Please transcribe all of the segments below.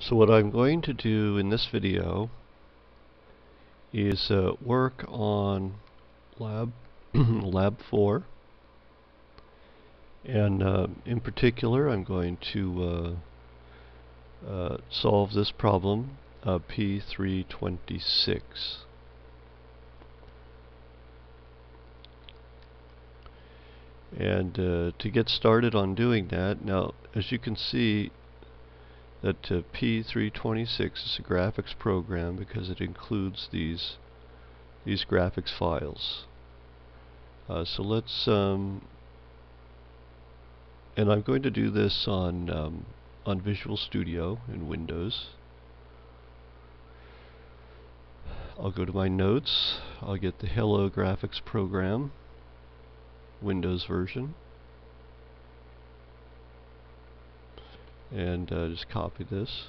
So what I'm going to do in this video is uh, work on lab lab 4 and uh, in particular I'm going to uh, uh solve this problem P326 and uh, to get started on doing that now as you can see that uh, P326 is a graphics program because it includes these these graphics files. Uh, so let's um, and I'm going to do this on um, on Visual Studio in Windows. I'll go to my notes. I'll get the Hello Graphics program Windows version. And uh, just copy this.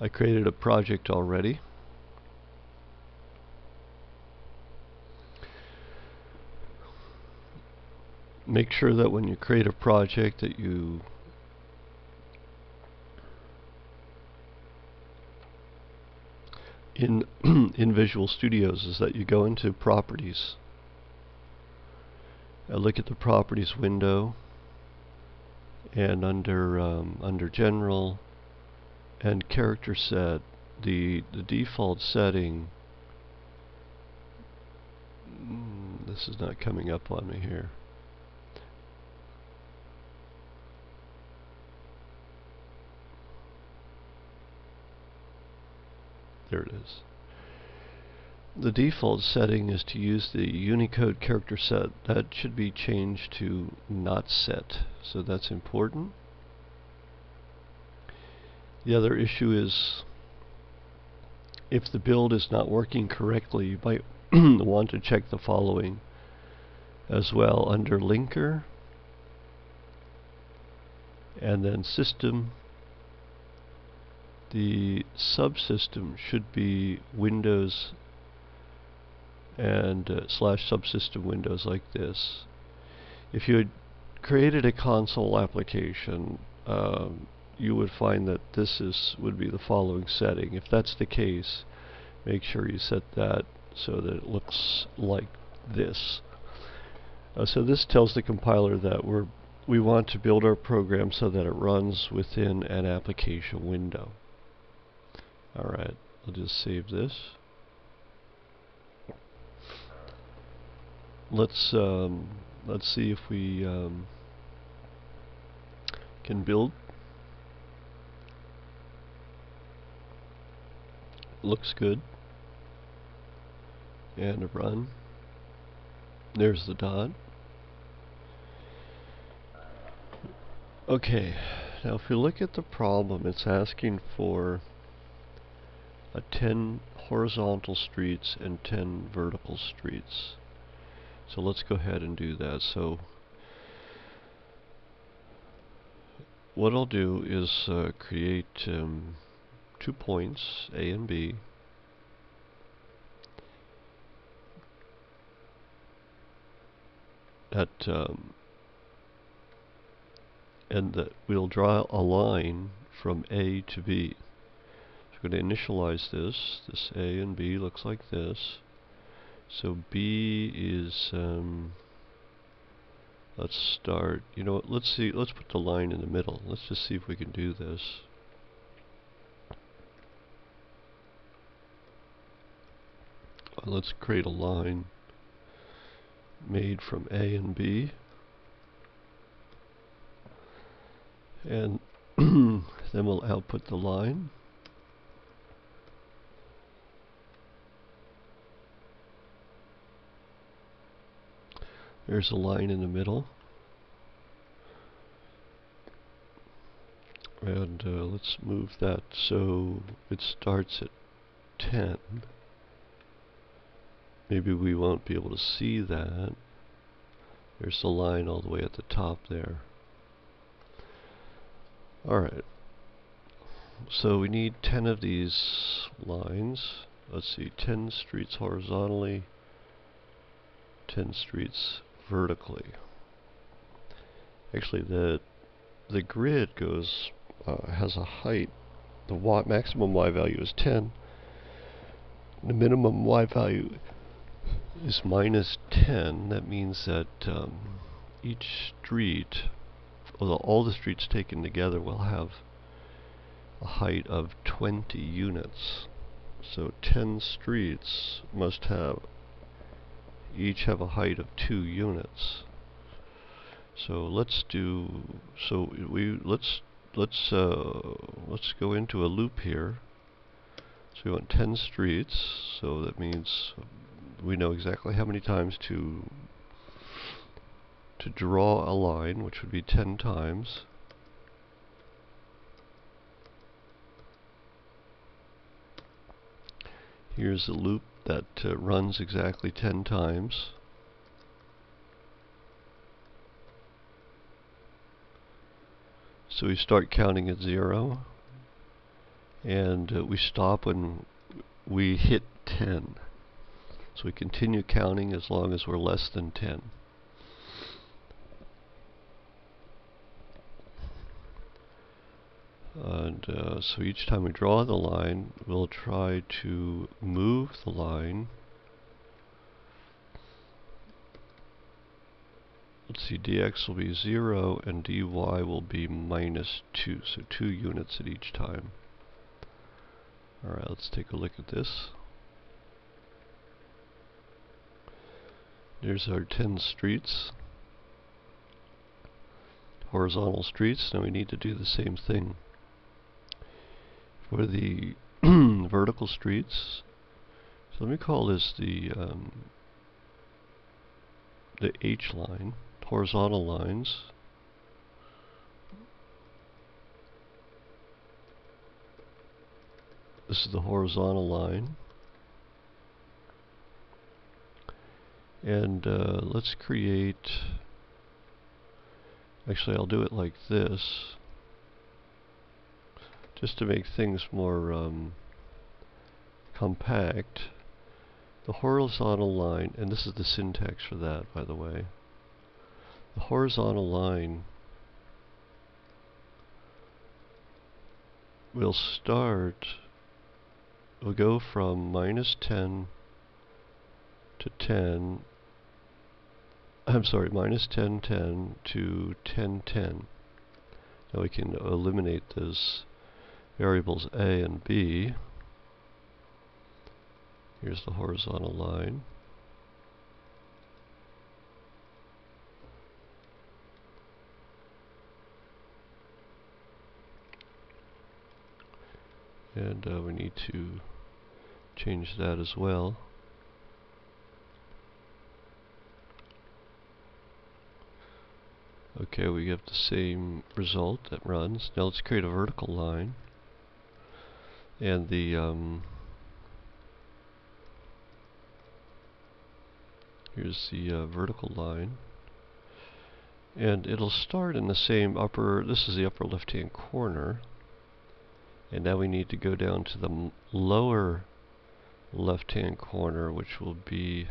I created a project already. Make sure that when you create a project that you in in Visual Studios is that you go into properties I look at the properties window and under um, under general and character set the the default setting mm, this is not coming up on me here. There it is the default setting is to use the Unicode character set. That should be changed to not set. So that's important. The other issue is if the build is not working correctly, you might want to check the following as well under linker and then system the subsystem should be Windows and uh, slash subsystem windows like this. If you had created a console application, um, you would find that this is would be the following setting. If that's the case, make sure you set that so that it looks like this. Uh, so this tells the compiler that we're we want to build our program so that it runs within an application window. Alright, I'll just save this. Let's um, let's see if we um, can build. Looks good. And a run. There's the dot. Okay now if you look at the problem it's asking for a 10 horizontal streets and 10 vertical streets so let's go ahead and do that. So what I'll do is uh, create um, two points, A and B. At um, and that we'll draw a line from A to B. So we're going to initialize this. This A and B looks like this. So B is, um, let's start, you know what, let's see, let's put the line in the middle. Let's just see if we can do this. Let's create a line made from A and B. And then we'll output the line. There's a line in the middle. And uh, let's move that so it starts at 10. Maybe we won't be able to see that. There's the line all the way at the top there. Alright. So we need 10 of these lines. Let's see, 10 streets horizontally, 10 streets vertically. Actually, the the grid goes uh, has a height. The y, maximum y value is 10. The minimum y value is minus 10. That means that um, each street, although all the streets taken together, will have a height of 20 units. So 10 streets must have each have a height of 2 units. So let's do so we let's let's uh, let's go into a loop here. So we want 10 streets, so that means we know exactly how many times to to draw a line, which would be 10 times. Here's a loop that uh, runs exactly 10 times. So we start counting at 0 and uh, we stop when we hit 10. So we continue counting as long as we're less than 10. And uh, so each time we draw the line, we'll try to move the line. Let's see, dx will be 0 and dy will be minus 2, so 2 units at each time. Alright, let's take a look at this. There's our 10 streets. Horizontal streets. Now we need to do the same thing for the vertical streets. So let me call this the um, the H line, horizontal lines. This is the horizontal line. And uh, let's create, actually I'll do it like this just to make things more um, compact, the horizontal line, and this is the syntax for that, by the way, the horizontal line will start, will go from minus 10 to 10, I'm sorry, minus 10, 10 to 10, 10. Now we can eliminate this variables a and b. Here's the horizontal line. And uh, we need to change that as well. Okay, we have the same result that runs. Now let's create a vertical line and the um, here's the uh, vertical line. And it'll start in the same upper this is the upper left hand corner. And now we need to go down to the lower left hand corner which will be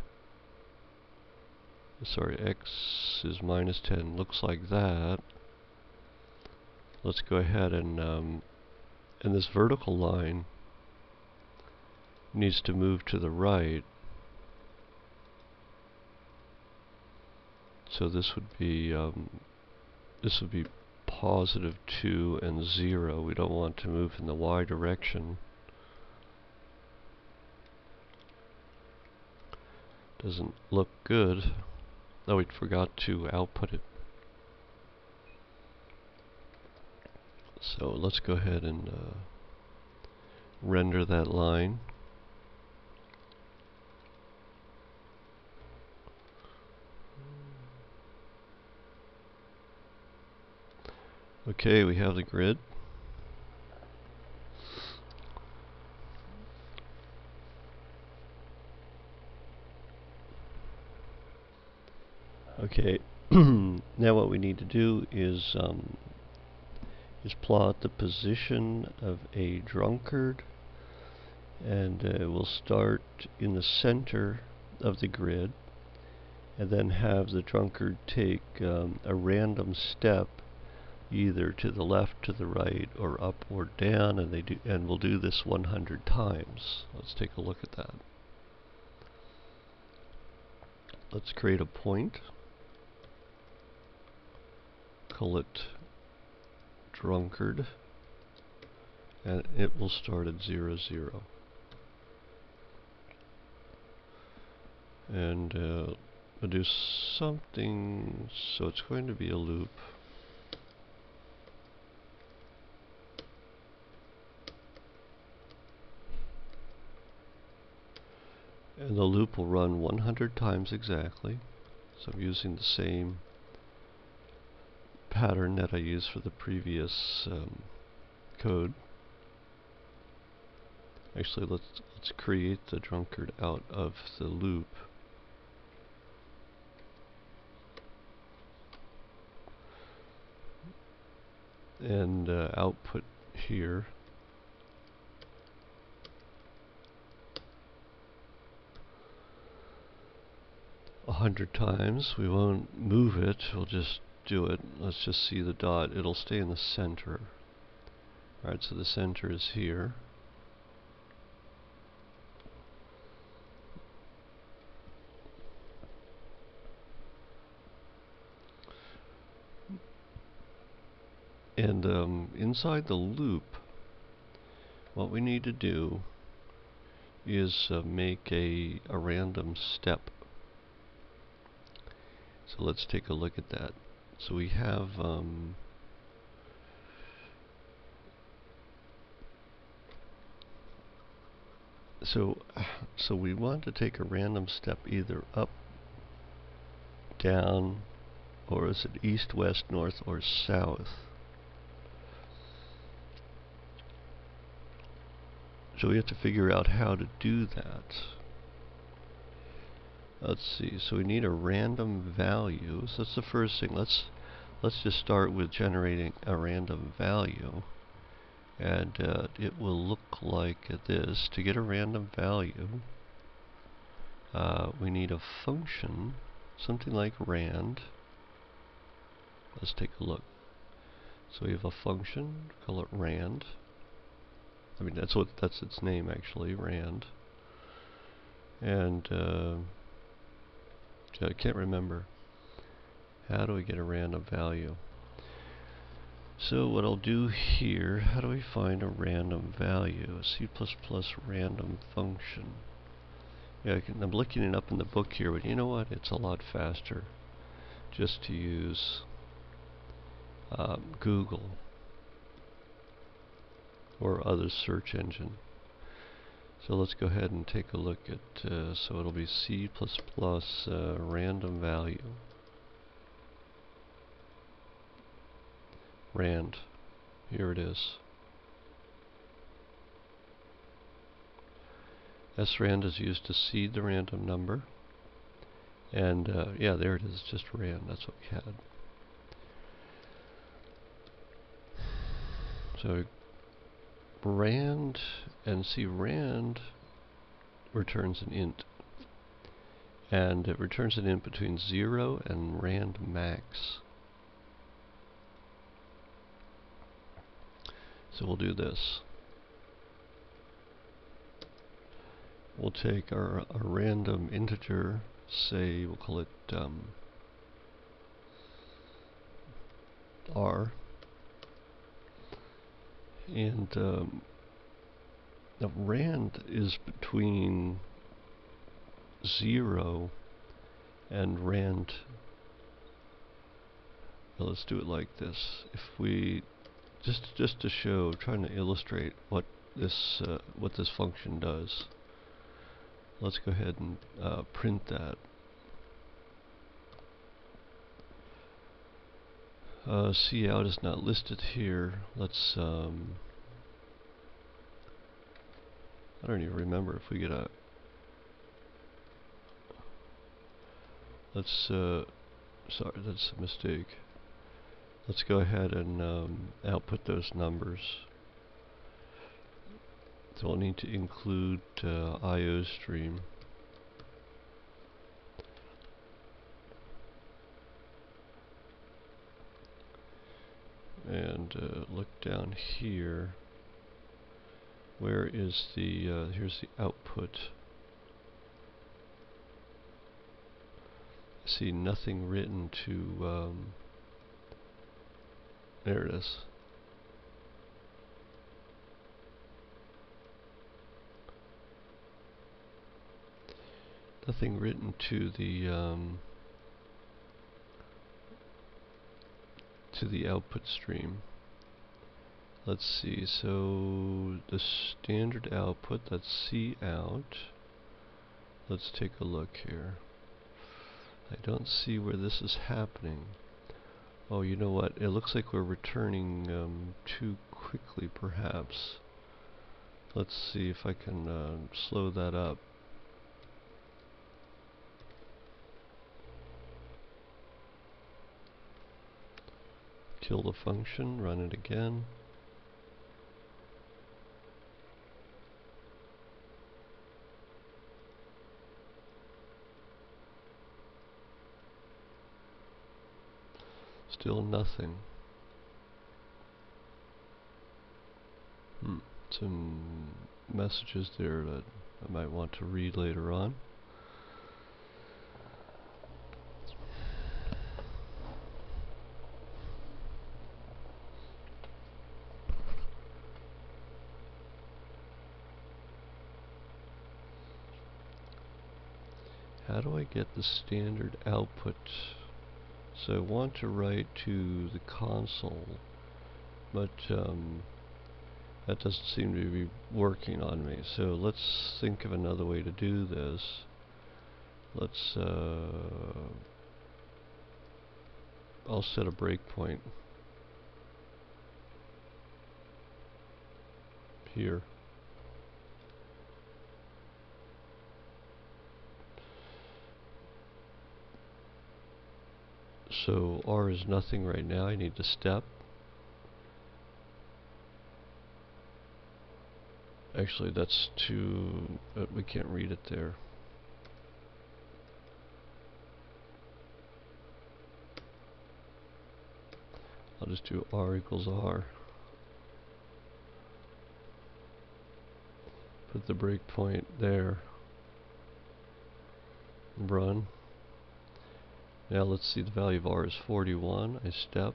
sorry x is minus 10 looks like that. Let's go ahead and um, and this vertical line needs to move to the right. So this would be um, this would be positive 2 and 0. We don't want to move in the y direction. Doesn't look good. Oh, we forgot to output it. So let's go ahead and uh, render that line. Okay, we have the grid. Okay, now what we need to do is um, is plot the position of a drunkard and uh, we'll start in the center of the grid and then have the drunkard take um, a random step either to the left, to the right, or up or down, and they do, and we'll do this 100 times. Let's take a look at that. Let's create a point. Call it drunkard, and it will start at 0, 0. And uh, we'll do something, so it's going to be a loop. and the loop will run 100 times exactly so I'm using the same pattern that I used for the previous um, code. Actually let's let's create the drunkard out of the loop. And uh, output here. A hundred times. We won't move it, we'll just do it. Let's just see the dot. It'll stay in the center. Alright, so the center is here. And um, inside the loop, what we need to do is uh, make a, a random step so let's take a look at that. So we have um, so so we want to take a random step either up, down, or is it east, west, north, or south? So we have to figure out how to do that. Let's see, so we need a random value. So that's the first thing. Let's let's just start with generating a random value. And uh, it will look like this. To get a random value, uh, we need a function, something like rand. Let's take a look. So we have a function, call it rand. I mean, that's what that's its name actually, rand. And uh, I can't remember. How do we get a random value? So what I'll do here, how do we find a random value? A C++ random function. Yeah, can, I'm looking it up in the book here, but you know what? It's a lot faster just to use um, Google or other search engine. So let's go ahead and take a look at, uh, so it'll be C++ uh, random value. Rand. Here it is. srand is used to seed the random number. And uh, yeah, there it is, just rand. That's what we had. So rand and see rand returns an int. And it returns an int between 0 and rand max. So we'll do this. We'll take our, our random integer say we'll call it um, r and um, now rand is between 0 and rand. Well, let's do it like this. If we just just to show trying to illustrate what this uh, what this function does let's go ahead and uh, print that Uh, cout is not listed here. Let's, um, I don't even remember if we get a, let's, uh, sorry, that's a mistake. Let's go ahead and um, output those numbers. So we'll need to include uh, iostream. And uh, look down here. Where is the, uh, here's the output. See nothing written to, um, there it is. Nothing written to the, um, to the output stream. Let's see, so the standard output, that's cout. Let's take a look here. I don't see where this is happening. Oh, you know what? It looks like we're returning um, too quickly, perhaps. Let's see if I can uh, slow that up. Kill the function, run it again. Still nothing. Hmm. Some messages there that I might want to read later on. how do I get the standard output? So I want to write to the console, but um, that doesn't seem to be working on me. So let's think of another way to do this. Let's, uh, I'll set a breakpoint here. So R is nothing right now. I need to step. Actually, that's too... Uh, we can't read it there. I'll just do R equals R. Put the breakpoint there. Run. Now let's see the value of R is 41. I step.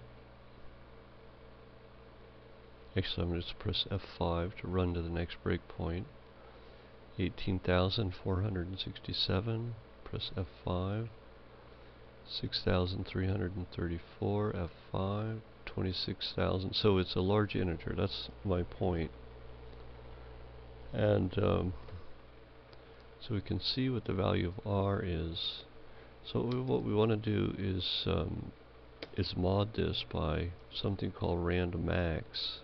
Actually, I'm going to press F5 to run to the next breakpoint. 18,467. Press F5. 6,334. F5. 26,000. So it's a large integer. That's my point. And um, so we can see what the value of R is. So what we want to do is um, is mod this by something called random max.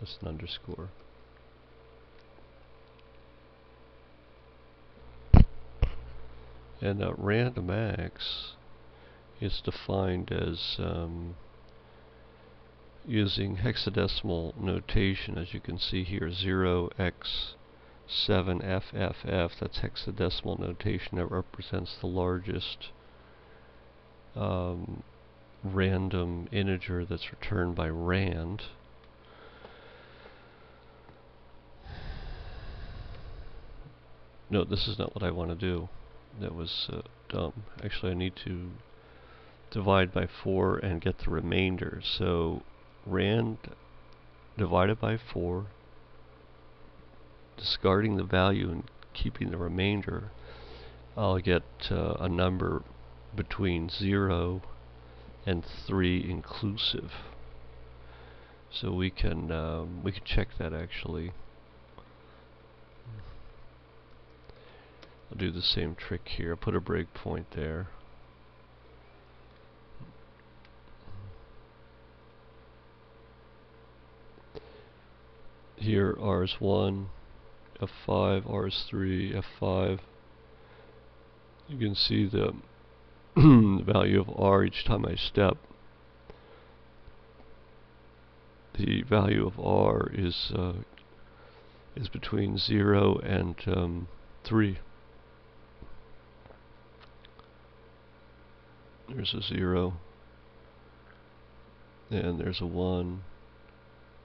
That's an underscore. And uh, random max is defined as um, using hexadecimal notation, as you can see here, 0x 7FFF, that's hexadecimal notation that represents the largest um, random integer that's returned by rand. No, this is not what I want to do. That was uh, dumb. Actually, I need to divide by 4 and get the remainder. So, rand divided by 4 discarding the value and keeping the remainder, I'll get uh, a number between 0 and 3 inclusive. So we can um, we can check that actually. I'll do the same trick here. I'll put a breakpoint there. Here R is 1, F5, RS3, F5. You can see the value of R each time I step. The value of R is uh, is between 0 and um, 3. There's a 0. and there's a 1,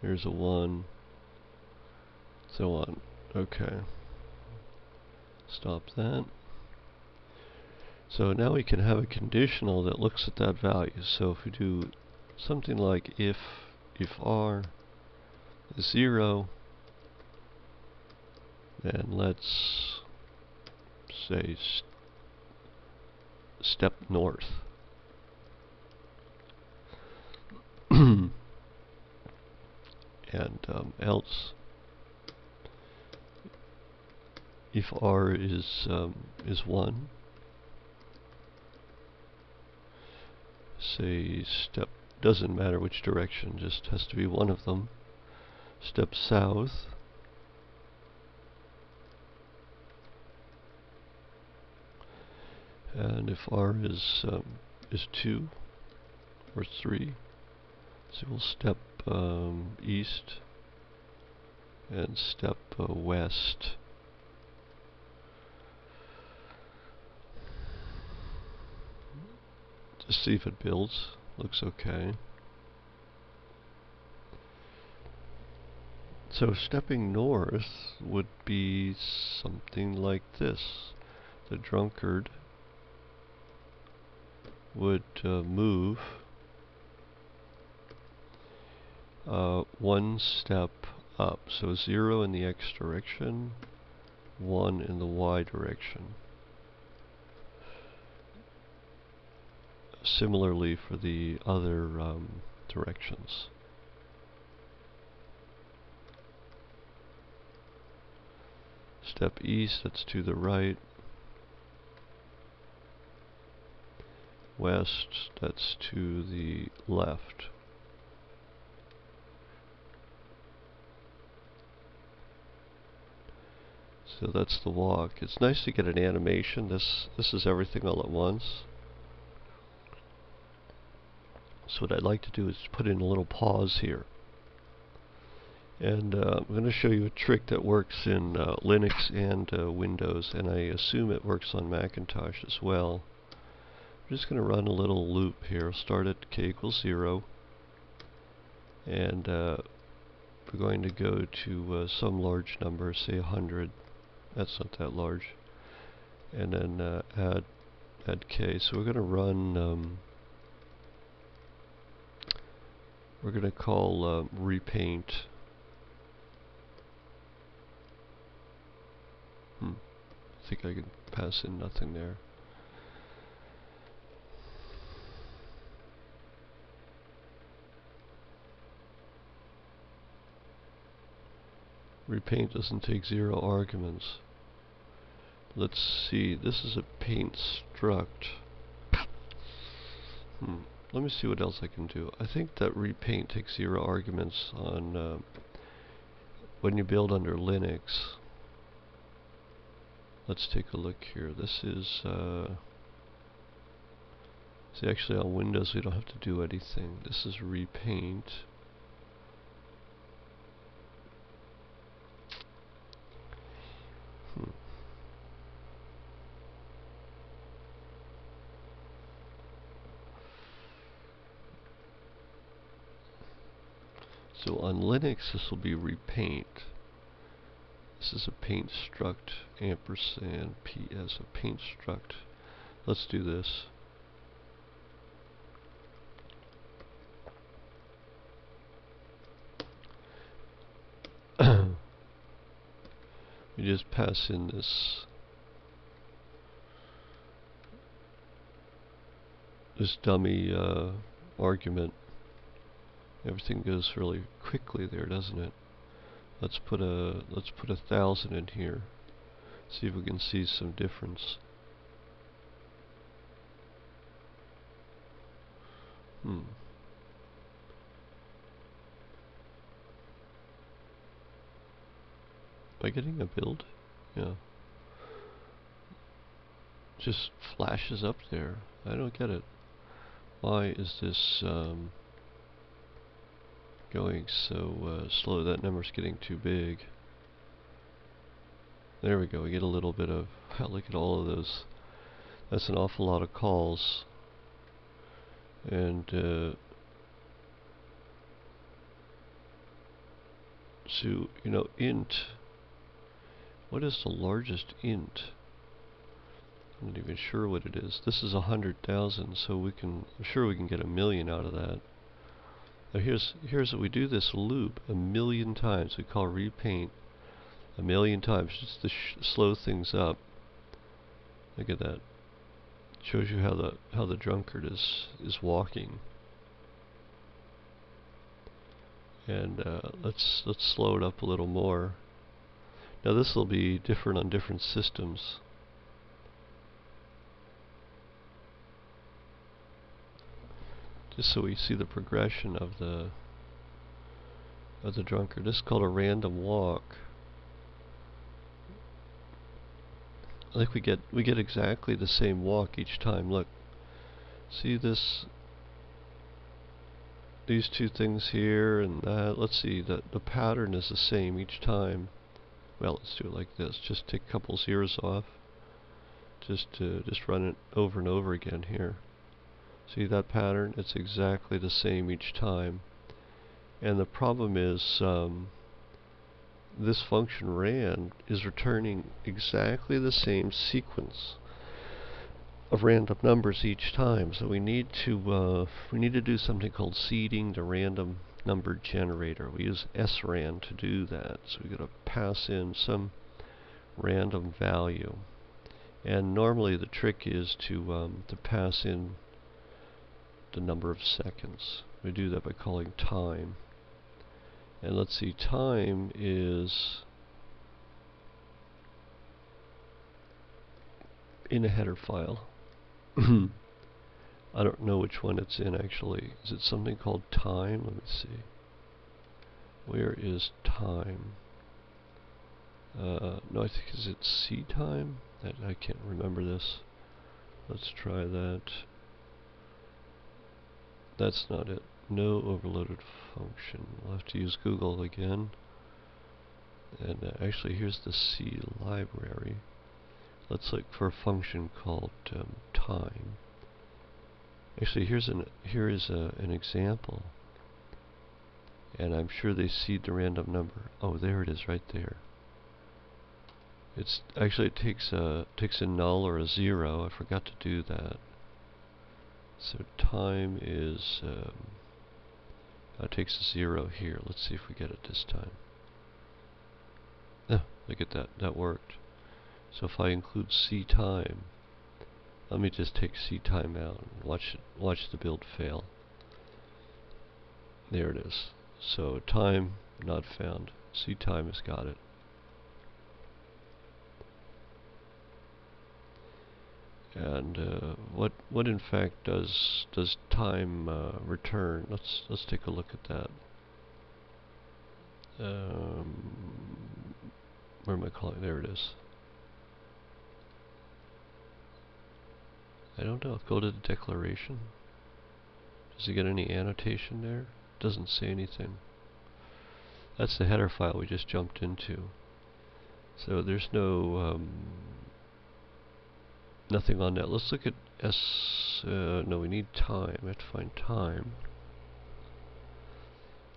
there's a 1, so on. Okay. Stop that. So now we can have a conditional that looks at that value. So if we do something like if if r is 0, then let's say st step north. and um, else if r is um, is 1 say step doesn't matter which direction just has to be one of them. Step south. And if r is um, is 2 or 3 so we'll step um, east and step uh, west to see if it builds looks okay so stepping north would be something like this the drunkard would uh, move uh, one step up. So 0 in the x direction, 1 in the y direction. Similarly for the other um, directions. Step east, that's to the right. west, that's to the left. So that's the walk. It's nice to get an animation. This this is everything all at once. So what I'd like to do is put in a little pause here. And uh, I'm going to show you a trick that works in uh, Linux and uh, Windows, and I assume it works on Macintosh as well. I'm just going to run a little loop here. Start at k equals 0. And uh, we're going to go to uh, some large number, say 100. That's not that large. And then uh, add add k. So we're going to run. Um, we're going to call um, repaint. Hmm. I think I can pass in nothing there. repaint doesn't take zero arguments. Let's see, this is a paint struct. Hmm. Let me see what else I can do. I think that repaint takes zero arguments on uh, when you build under Linux. Let's take a look here. This is uh, see actually on Windows we don't have to do anything. This is repaint. So Linux this will be repaint. This is a paint struct ampersand ps, a paint struct. Let's do this. we just pass in this this dummy uh, argument Everything goes really quickly there, doesn't it? Let's put a let's put a thousand in here. See if we can see some difference. Hmm. I getting a build? Yeah. Just flashes up there. I don't get it. Why is this um, going so uh, slow. That number's getting too big. There we go. We get a little bit of... Look at all of those. That's an awful lot of calls. And... Uh, so, you know, int... What is the largest int? I'm not even sure what it is. This is a hundred thousand, so we can I'm sure we can get a million out of that. Now here's, here's what we do this loop a million times. We call repaint a million times just to slow things up. Look at that. Shows you how the how the drunkard is is walking. And uh, let's let's slow it up a little more. Now this will be different on different systems. Just so we see the progression of the of the drunkard. This is called a random walk. I think we get we get exactly the same walk each time. Look, see this these two things here and that. Let's see the the pattern is the same each time. Well, let's do it like this. Just take a couple zeros off. Just to just run it over and over again here. See that pattern? It's exactly the same each time. And the problem is um, this function rand is returning exactly the same sequence of random numbers each time. So we need to uh, we need to do something called seeding the random number generator. We use srand to do that. So we got to pass in some random value. And normally the trick is to um, to pass in the number of seconds. We do that by calling time. And let's see, time is in a header file. I don't know which one it's in actually. Is it something called time? Let me see. Where is time? Uh, no, I think is it ctime? I, I can't remember this. Let's try that. That's not it no overloaded function. We'll have to use Google again. And uh, actually, here's the C library. Let's look for a function called um, time. Actually, here's an here is a, an example, and I'm sure they seed the random number. Oh, there it is, right there. It's actually it takes a takes a null or a zero. I forgot to do that. So time is um, uh, takes a zero here. Let's see if we get it this time. Oh, look at that. That worked. So if I include ctime, let me just take ctime out and watch watch the build fail. There it is. So time not found. ctime has got it. And uh, what what in fact does does time uh, return? Let's let's take a look at that. Um, where am I calling? There it is. I don't know. Go to the declaration. Does it get any annotation there? Doesn't say anything. That's the header file we just jumped into. So there's no um, nothing on that. Let's look at S, uh, no we need time, I have to find time.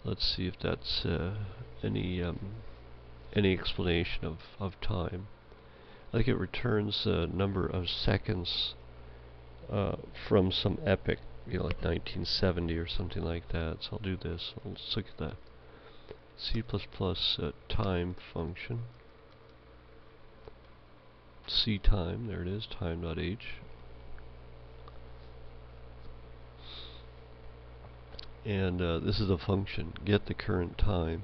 Let's see if that's uh, any um, any explanation of, of time. I think it returns a number of seconds uh, from some epoch, you know, like 1970 or something like that. So I'll do this. Let's look at that. C++ uh, time function ctime, there it is, time.h. And uh, this is a function, get the current time.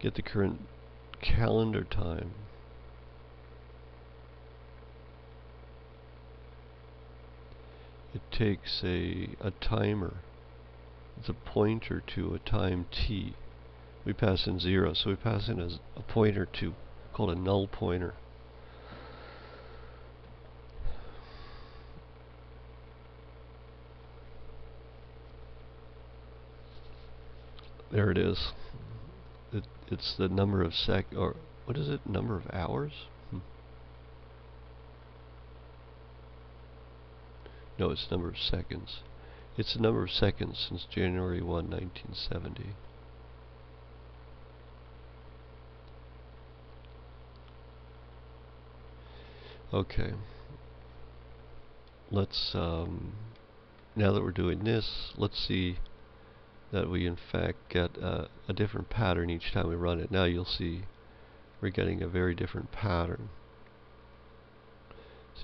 Get the current calendar time. It takes a, a timer. It's a pointer to a time t we pass in 0. So we pass in as a pointer to called a null pointer. There it is. It, it's the number of sec or what is it? Number of hours? Hmm. No, it's number of seconds. It's the number of seconds since January 1, 1970. Okay. Let's, um, now that we're doing this, let's see that we in fact get uh, a different pattern each time we run it. Now you'll see we're getting a very different pattern.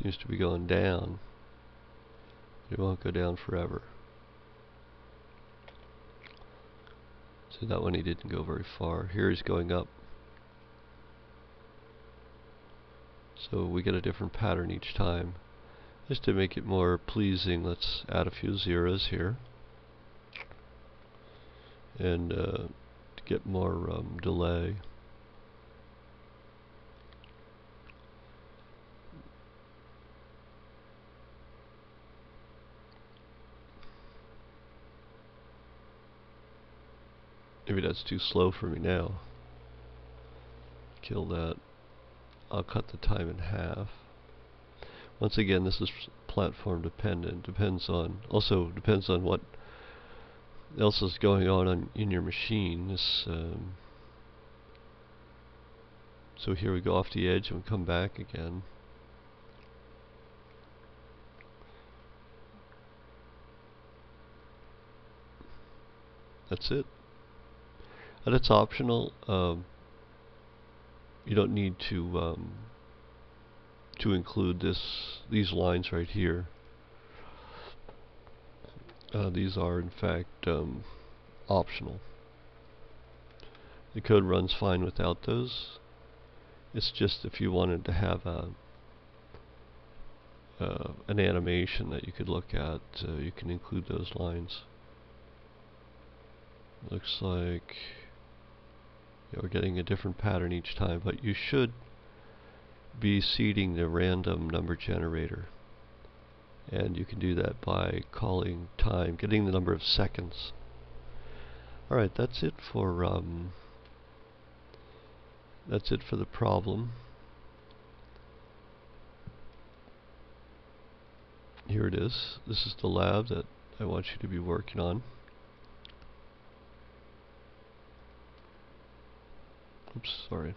Seems to be going down. It won't go down forever. See that one he didn't go very far. Here he's going up. So we get a different pattern each time. Just to make it more pleasing, let's add a few zeros here. And uh, to get more um, delay. Maybe that's too slow for me now. Kill that. I'll cut the time in half. Once again, this is platform dependent. Depends on also depends on what else is going on, on in your machine. This um, so here we go off the edge and we come back again. That's it. And it's optional. Um, you don't need to um, to include this these lines right here. Uh, these are in fact um, optional. The code runs fine without those. It's just if you wanted to have a uh, an animation that you could look at, uh, you can include those lines. Looks like we're getting a different pattern each time, but you should be seeding the random number generator. And you can do that by calling time, getting the number of seconds. Alright, that's it for um, that's it for the problem. Here it is. This is the lab that I want you to be working on. Oops, sorry.